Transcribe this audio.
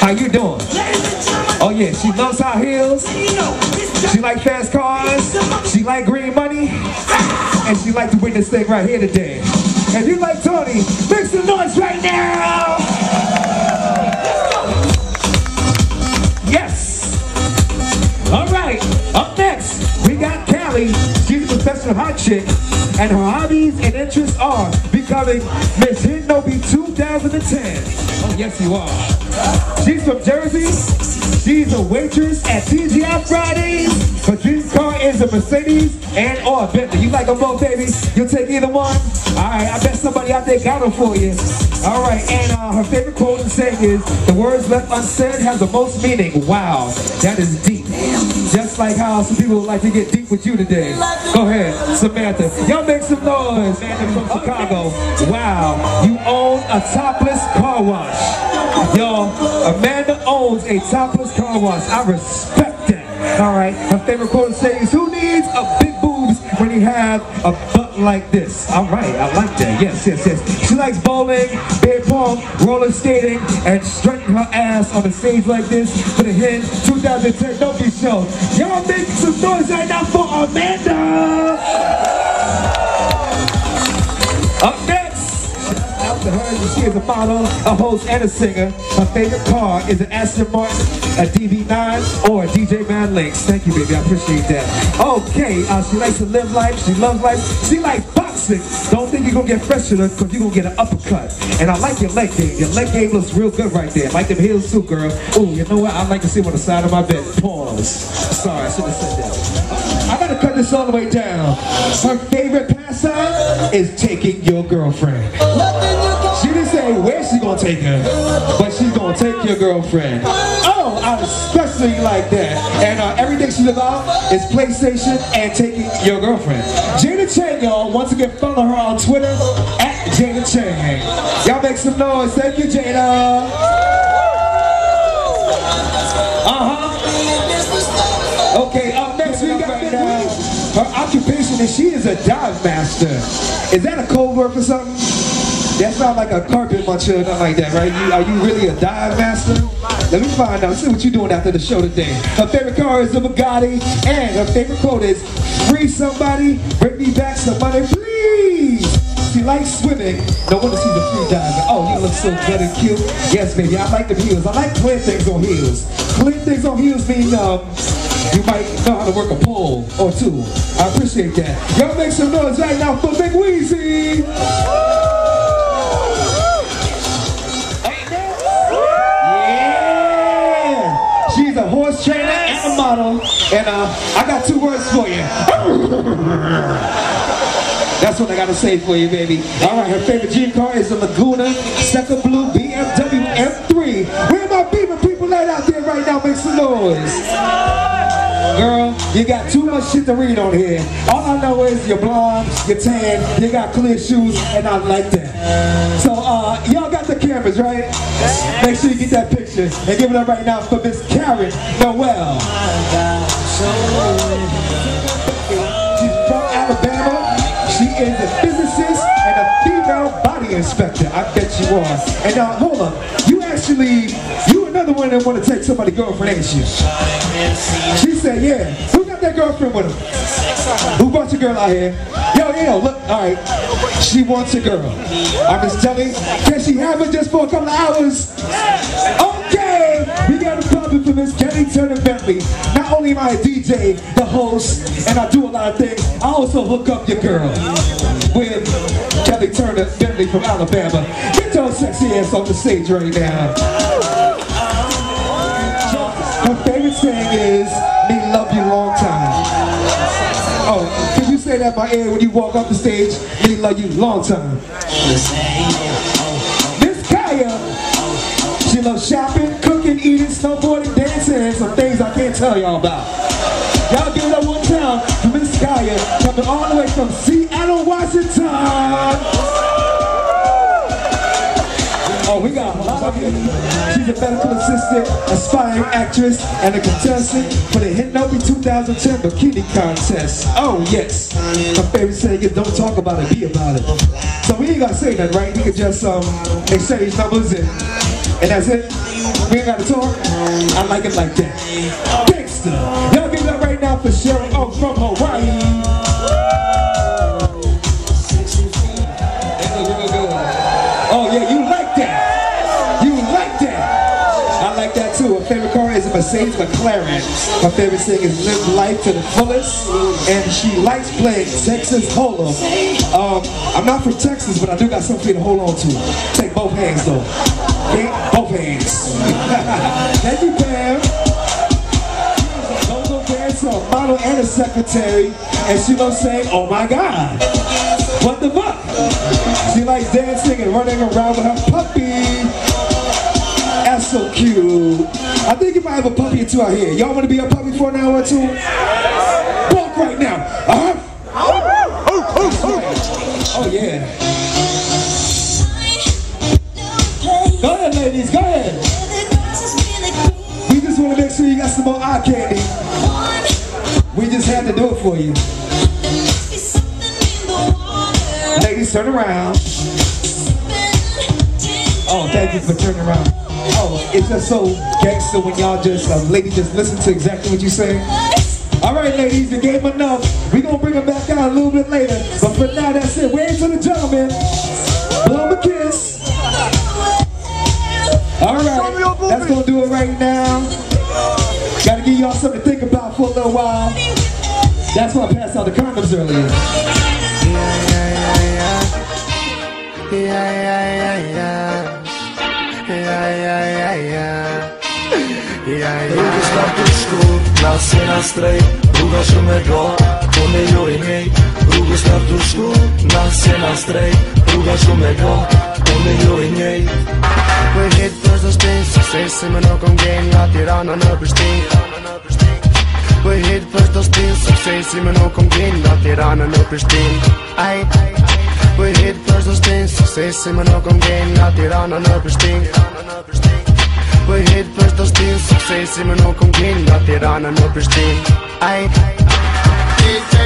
How you doing? Oh yeah, she loves high heels. She like fast cars. She like green money. And she like to win this thing right here today. If you like Tony, make some noise right now! Yes! Alright, up next, we got Callie. She's a professional hot chick. And her hobbies and interests are becoming Miss HIN NOPI 2010. Oh yes you are. She's from Jersey. She's a waitress at TGI Fridays. Her dream car is a Mercedes and or a Bentley. You like them both, baby? You'll take either one? Alright, I bet somebody out there got them for you. Alright, and uh, her favorite quote and saying is, the words left unsaid have the most meaning. Wow, that is deep. Just like how some people like to get deep with you today. Go ahead, Samantha. Y'all make some noise. Amanda from Chicago. Wow, you own a topless car wash. Y'all, Amanda owns a topless car wash. I respect that. All right. Her favorite quote says, "Who needs a big when you have a butt like this?" All right. I like that. Yes, yes, yes. She likes bowling, beer pong, roller skating, and strutting her ass on a stage like this for the hit 2010 NOPI Show. Y'all make some noise right now for Amanda. Up is a model, a host, and a singer. Her favorite car is an Aston Martin, a DB9, or a DJ Man Lynx. Thank you, baby. I appreciate that. Okay, uh, she likes to live life. She loves life. She likes boxing. Don't think you're gonna get fresh with her, because you're gonna get an uppercut. And I like your leg game. Your leg game looks real good right there. I like them heels too, girl. Ooh, you know what? I like to see on the side of my bed. Pause. Sorry, I should have said that. Gotta cut this all the way down. Her favorite pastime is taking your girlfriend. She didn't say where she's gonna take her, but she's gonna take your girlfriend. Oh, I especially like that. And uh, everything she's about is PlayStation and taking your girlfriend. Jada Chang, y'all, once again, follow her on Twitter at Jada Chang. Y'all make some noise. Thank you, Jada. Uh-huh. Okay, up next we got. Her occupation is she is a dive master. Is that a code word for something? That's not like a carpet muncher or nothing like that, right? You, are you really a dive master? Let me find out. See what you're doing after the show today. Her favorite car is a Bugatti, and her favorite quote is, "Free somebody, bring me back some money, please." She likes swimming. No wonder she's a free diver. Oh, you look so good and cute. Yes, baby, I like the heels. I like clean things on heels. Clean things on heels mean um, you might know how to work a pole or two. I appreciate that. Y'all make some noise right now for Big Weezy. Yeah! She's a horse trainer and a model. And uh, I got two words for you. That's what I gotta say for you, baby. All right, her favorite Jeep car is a Laguna Seca Blue BMW M3. Where my beaver people at out there right now? Make some noise. Girl, you got too much shit to read on here. All I know is you're blonde, you're tan, you got clear shoes, and I like that. So, uh, y'all got the cameras, right? Make sure you get that picture and give it up right now for Miss Karen Noel. She's from Alabama. She is a physicist and a female body inspector. I bet you are. And now, hold up. You actually, you one that want to take somebody's girlfriend, ain't you? She said, yeah. Who got that girlfriend with him? Who brought your girl out here? Yo, yo, look, all right. She wants a girl. I'm just telling, you, can she have it just for a couple of hours? Okay, we got a problem for Miss Kelly Turner Bentley. Not only am I a DJ, the host, and I do a lot of things, I also hook up your girl with Kelly Turner Bentley from Alabama. Get your sexy ass on the stage right now. Saying is, me love you long time. Oh, can you say that by ear when you walk off the stage? Me love you long time. Miss Kaya, she loves shopping, cooking, eating, snowboarding, dancing, and some things I can't tell y'all about. Y'all give it up one time for Miss Kaya, coming all the way from Seattle, Washington. Oh, we got a lot of you. She's a medical assistant, aspiring actress, and a contestant for the HIN NOPI 2010 Bikini Contest. Oh, yes. My favorite saying is don't talk about it, be about it. So we ain't gotta say that, right? We can just um, exchange numbers and, and that's it. We ain't gotta talk. I like it like that. Gangsta. Y'all give it up right now for Cheryl Oh, from Hawaii. Favorite car is a Mercedes McLaren. Her favorite thing is live life to the fullest. And she likes playing Texas Hold'em. Um, I'm not from Texas, but I do got something to hold on to. Take both hands though. Okay? Both hands. Thank you, Pam. A model and a secretary. And she loves saying, oh my God. What the fuck? She likes dancing and running around with her puppy. That's so cute. I think if I have a puppy or two out here. Y'all want to be a puppy for an hour or two? Walk right now. Uh-huh. Oh yeah. Go ahead, ladies. Go ahead. We just want to make sure you got some more eye candy. We just had to do it for you. Ladies, turn around. Oh, thank you for turning around. Oh, it's just so gangster when y'all just, um, lady, just listen to exactly what you say. All right, ladies, you gave enough. We're going to bring them back out a little bit later. But for now, that's it. Wait for the gentlemen. Blow them a kiss. All right, that's going to do it right now. Got to give y'all something to think about for a little while. That's why I passed out the condoms earlier. Yeah, yeah, yeah, yeah. Ja. Ja, ja. Rrugë s'ka të shku, na se na strej Rruga shumë e do, po me jo e njej Rrugë s'ka të shku, na se na strej Rruga shumë e do, po me jo e njej Për hit për së shtin Suksesi më nuk kom gjen nga tirana në Prishtin Për hit për së shtin Suksesi më nuk kom gjen nga tirana në Prishtin Aj, Për hit për së shtin Suksesi më nuk kom gjen nga tirana në Prishtin Për hit për së shtin Suksesi më nuk kom gjen nga tirana në Prishtin Aj, house